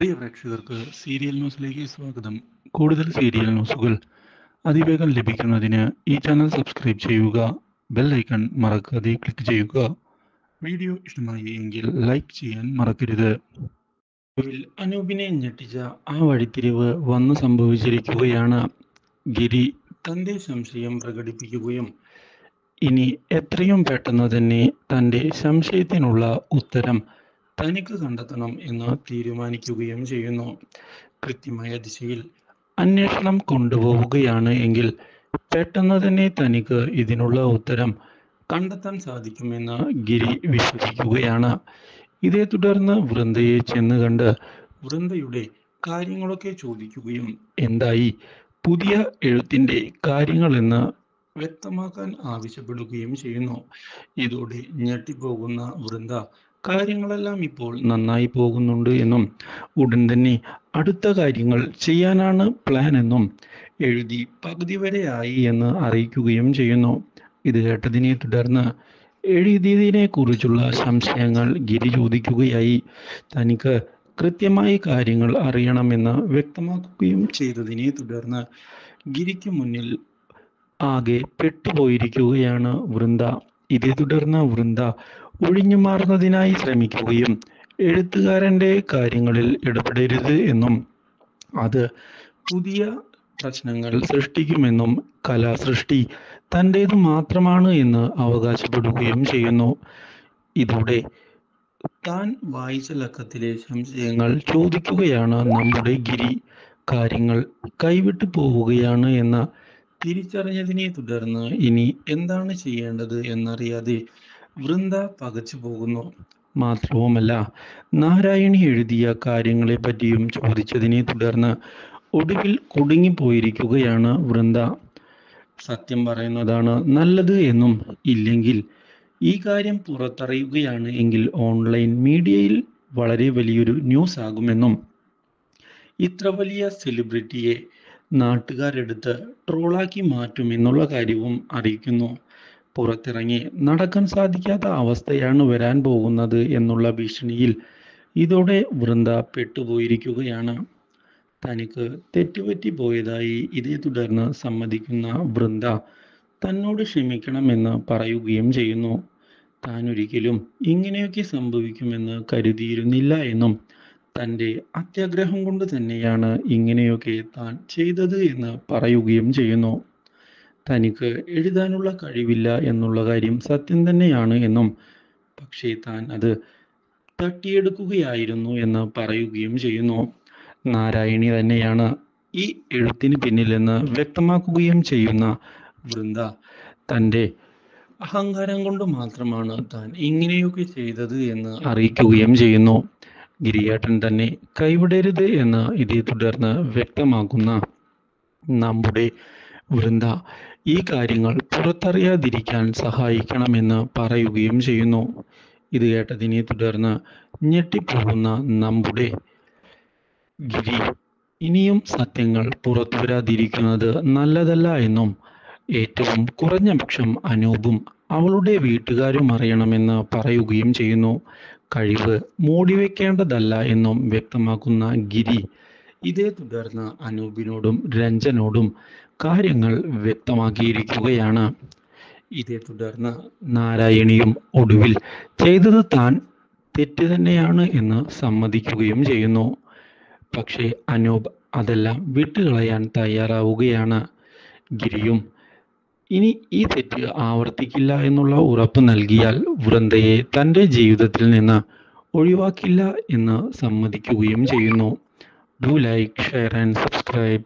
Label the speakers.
Speaker 1: പ്രിയ പ്രേക്ഷകർക്ക് സീരിയൽ ന്യൂസിലേക്ക് സ്വാഗതം. കൂടുതൽ സീരിയൽ ന്യൂസുകൾ അതിവേഗം ലഭിക്കുന്നതിന് ഈ ചാനൽ സബ്സ്ക്രൈബ് ചെയ്യുക ബെൽ ഐക്കൺ മറക്കാതെ ക്ലിക്ക് ചെയ്യുക. വീഡിയോ ഇഷ്ടമായി എങ്കിൽ ലൈക്ക് ചെയ്യാൻ മറക്കരുത്. അനൂപിനെ ഞെട്ടിച്ച ആ വഴിത്തിരിവ് വന്നു സംഭവിച്ചിരിക്കുകയാണ്. ഗിരി തന്റെ സംശയം പ്രകടിപ്പിക്കുകയും ഇനി എത്രയും പെട്ടെന്ന് തന്നെ തന്റെ സംശയത്തിനുള്ള ഉത്തരം തനിക്ക് കണ്ടെത്തണം എന്ന് തീരുമാനിക്കുകയും ചെയ്യുന്നു. കൃത്യമായ ദിശയിൽ അന്വേഷണം കൊണ്ടുപോവുകയാണ് എങ്കിൽ പെട്ടെന്ന് തന്നെ തനിക്ക് ഇതിനുള്ള ഉത്തരം കണ്ടെത്താൻ സാധിക്കുമെന്ന് ഗിരി വിശ്വസിക്കുകയാണ്. ഇതേ തുടർന്ന് വൃന്ദയെ ചെന്ന് കണ്ട് വൃന്ദയുടെ കാര്യങ്ങളൊക്കെ ചോദിക്കുകയും എന്തായി? പുതിയ എഴുത്തിന്റെ കാര്യങ്ങളെന്ന് വ്യക്തമാക്കാൻ ആവശ്യപ്പെടുകയും ചെയ്യുന്നു. ഇതോടെ ഞെട്ടിപ്പോകുന്ന വൃന്ദ കാര്യങ്ങളെല്ലാം ഇപ്പോൾ നന്നായി പോകുന്നുണ്ട് എന്നും ഉടൻ തന്നെ അടുത്ത കാര്യങ്ങൾ ചെയ്യാനാണ് പ്ലാൻ എന്നും എഴുതി പകുതി വരെ ആയി എന്ന് അറിയിക്കുകയും ചെയ്യുന്നു. ഇത് കേട്ടതിനെ തുടർന്ന് എഴുതിയതിനെ കുറിച്ചുള്ള സംശയങ്ങൾ ഗിരി ചോദിക്കുകയായി തനിക്ക് കൃത്യമായി കാര്യങ്ങൾ അറിയണമെന്ന് വ്യക്തമാക്കുകയും ചെയ്തതിനെ തുടർന്ന് ഗിരിക്ക് മുന്നിൽ ആകെ പെട്ടുപോയിരിക്കുകയാണ് വൃന്ദ. ഇതേ തുടർന്ന് വൃന്ദ ഒഴിഞ്ഞു മാറുന്നതിനായി ശ്രമിക്കുകയും എഴുത്തുകാരന്റെ കാര്യങ്ങളിൽ ഇടപെടരുത് എന്നും അത് പുതിയ പ്രശ്നങ്ങൾ സൃഷ്ടിക്കുമെന്നും കലാസൃഷ്ടി തന്റേത് മാത്രമാണ് എന്ന് അവകാശപ്പെടുകയും ചെയ്യുന്നു. ഇതോടെ താൻ വായിച്ച ലക്കത്തിലെ സംശയങ്ങൾ ചോദിക്കുകയാണ് നമ്മുടെ ഗിരി. കാര്യങ്ങൾ കൈവിട്ടു പോവുകയാണ് എന്ന തിരിച്ചറിഞ്ഞതിനെ തുടർന്ന് ഇനി എന്താണ് ചെയ്യേണ്ടത് എന്നറിയാതെ വൃന്ദ പകച്ചു പോകുന്നു. മാത്രവുമല്ല നാരായണി എഴുതിയ കാര്യങ്ങളെ പറ്റിയും ചോദിച്ചതിനെ തുടർന്ന് ഒടുവിൽ കുടുങ്ങിപ്പോയിരിക്കുകയാണ് വൃന്ദ. സത്യം പറയുന്നതാണ് നല്ലത് എന്നും ഇല്ലെങ്കിൽ ഈ കാര്യം പുറത്തറിയുകയാണ് എങ്കിൽ ഓൺലൈൻ മീഡിയയിൽ വളരെ വലിയൊരു ന്യൂസ് ആകുമെന്നും. ഇത്ര വലിയ സെലിബ്രിറ്റിയെ നാട്ടുകാരെടുത്ത് ട്രോളാക്കി മാറ്റുമെന്നുള്ള കാര്യവും അറിയിക്കുന്നു. പുറത്തിറങ്ങി നടക്കാൻ സാധിക്കാത്ത അവസ്ഥയാണ് വരാൻ പോകുന്നത് എന്നുള്ള ഭീഷണിയിൽ ഇതോടെ വൃന്ദ പെട്ടുപോയിരിക്കുകയാണ്. തനിക്ക് തെറ്റുപറ്റി പോയതായി ഇതേ തുടർന്ന് സമ്മതിക്കുന്ന വൃന്ദ തന്നോട് ക്ഷമിക്കണമെന്ന് പറയുകയും ചെയ്യുന്നു. താൻ ഒരിക്കലും ഇങ്ങനെയൊക്കെ സംഭവിക്കുമെന്ന് കരുതിയിരുന്നില്ല എന്നും തന്റെ അത്യാഗ്രഹം കൊണ്ട് തന്നെയാണ് ഇങ്ങനെയൊക്കെ താൻ ചെയ്തത് എന്ന് പറയുകയും ചെയ്യുന്നു. തനിക്ക് എഴുതാനുള്ള കഴിവില്ല എന്നുള്ള കാര്യം സത്യം തന്നെയാണ് എന്നും പക്ഷേ താൻ അത് തട്ടിയെടുക്കുകയായിരുന്നു എന്ന് പറയുകയും ചെയ്യുന്നു. നാരായണി തന്നെയാണ് ഈ എഴുത്തിന് പിന്നിലെന്ന് വ്യക്തമാക്കുകയും ചെയ്യുന്ന വൃന്ദ. തന്റെ അഹങ്കാരം കൊണ്ട് മാത്രമാണ് താൻ ഇങ്ങനെയൊക്കെ ചെയ്തത് എന്ന് അറിയിക്കുകയും ചെയ്യുന്നു. ഗിരിയേട്ടൻ തന്നെ കൈവിടരുത് എന്ന് ഇതേ തുടർന്ന് വ്യക്തമാക്കുന്ന നമ്മുടെ വൃന്ദ ഈ കാര്യങ്ങൾ പുറത്തറിയാതിരിക്കാൻ സഹായിക്കണമെന്ന് പറയുകയും ചെയ്യുന്നു. ഇത് കേട്ടതിനെ തുടർന്ന് ഞെട്ടിപ്പോകുന്ന നമ്മുടെ ഗിരി ഇനിയും സത്യങ്ങൾ പുറത്തു വരാതിരിക്കുന്നത് നല്ലതല്ല എന്നും ഏറ്റവും കുറഞ്ഞ പക്ഷം അനൂപും അവളുടെ വീട്ടുകാരും അറിയണമെന്ന് പറയുകയും ചെയ്യുന്നു. കഴിവ് മൂടിവെക്കേണ്ടതല്ല എന്നും വ്യക്തമാക്കുന്ന ഗിരി ഇതേ തുടർന്ന് അനൂപിനോടും രഞ്ജനോടും കാര്യങ്ങൾ വ്യക്തമാക്കിയിരിക്കുകയാണ്. ഇതേ തുടർന്ന് നാരായണിയും ഒടുവിൽ ചെയ്തത് താൻ തെറ്റ് തന്നെയാണ് എന്ന് സമ്മതിക്കുകയും ചെയ്യുന്നു. പക്ഷേ അനൂപ് അതെല്ലാം വിട്ടുകളയാൻ തയ്യാറാവുകയാണ്. ഗിരിയും ഇനി ഈ തെറ്റ് ആവർത്തിക്കില്ല എന്നുള്ള ഉറപ്പ് നൽകിയാൽ വൃന്ദയെ തന്റെ ജീവിതത്തിൽ നിന്ന് ഒഴിവാക്കില്ല എന്ന് സമ്മതിക്കുകയും ചെയ്യുന്നു. Do like share and subscribe